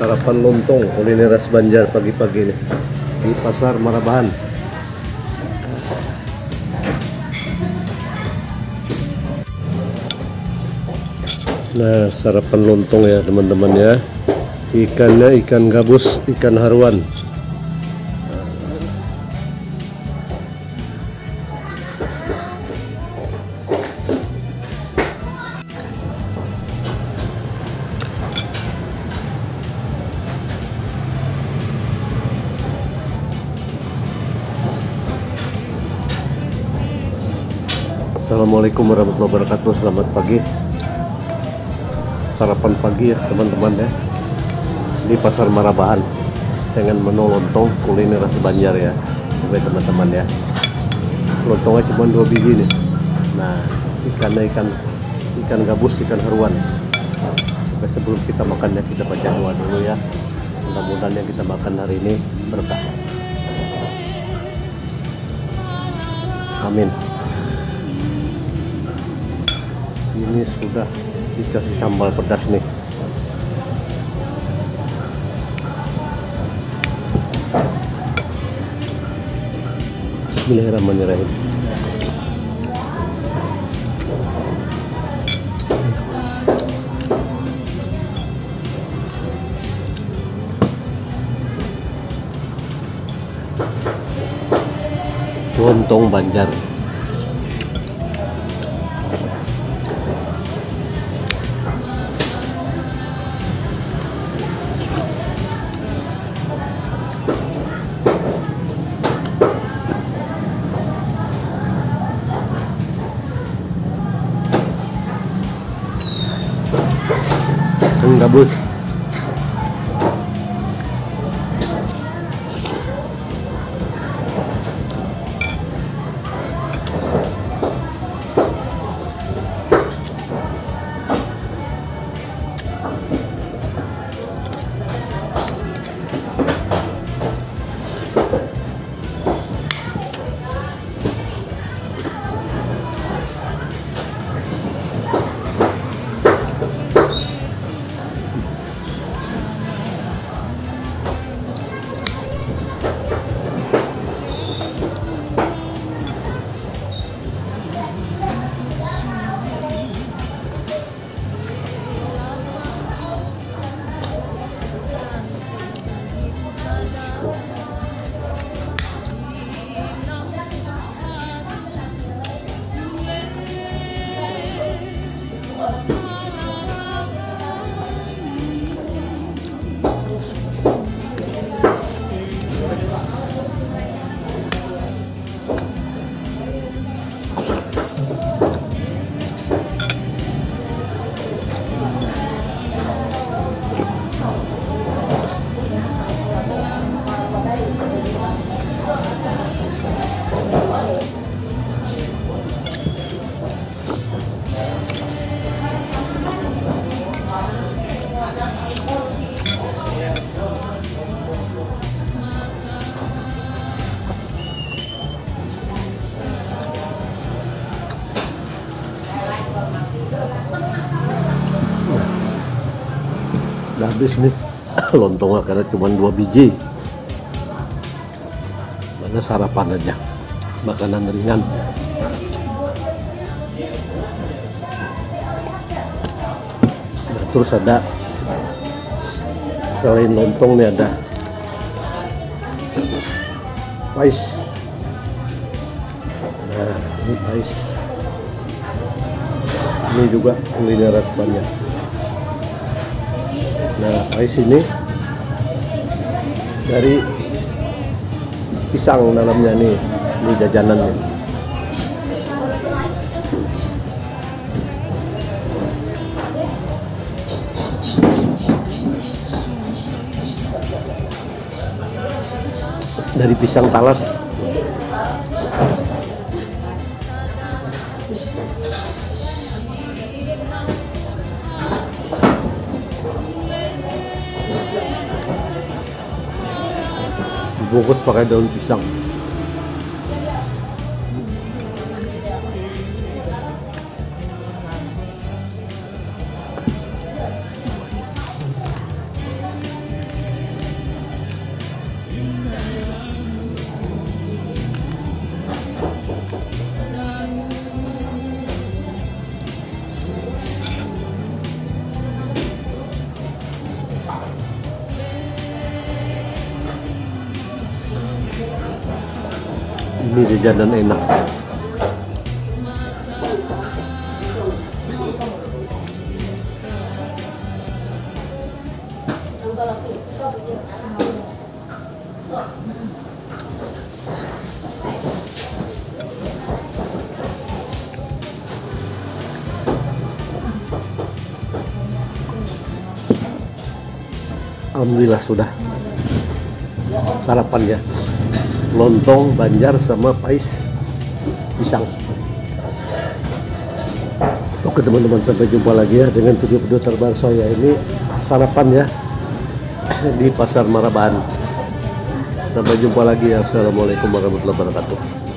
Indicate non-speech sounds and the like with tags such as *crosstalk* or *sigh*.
sarapan lontong kulineras Banjar pagi-pagi nih di pasar Marabahan. Nah sarapan lontong ya teman-teman ya. Ikannya ikan gabus ikan haruan Assalamualaikum warahmatullahi wabarakatuh. Selamat pagi. Sarapan pagi ya teman-teman ya. Di pasar Marabahan Dengan menu lontong kuliner Banjar ya. Oke teman-teman ya. Lontongnya cuma dua biji nih. Nah ikannya ikan Ikan gabus, ikan haruan. Oke sebelum kita makan ya Kita baca doa dulu ya. Mudah-mudahan yang kita makan hari ini berkah. Amin ini sudah dikasih sambal pedas nih. Bismillahirrahmanirrahim. Lontong Banjar gabus habis nih. *coughs* Lontongnya karena cuma dua biji. Mana sarapan aja. Makanan ringan. Nah, terus ada selain lontong nih ada pais. Nah ini pais. Ini juga kuliner Banjar Nah, pais ini dari pisang dalamnya nih, ini jajanannya. Dari pisang talas. bukos pa kayo doon isang Ini jajanan enak. Alhamdulillah sudah sarapan ya lontong banjar sama pais pisang. Oke teman-teman sampai jumpa lagi ya dengan video-video terbaru saya ini. Sarapan ya *clears throat* di pasar Marabahan. Sampai jumpa lagi ya. Assalamualaikum warahmatullahi wabarakatuh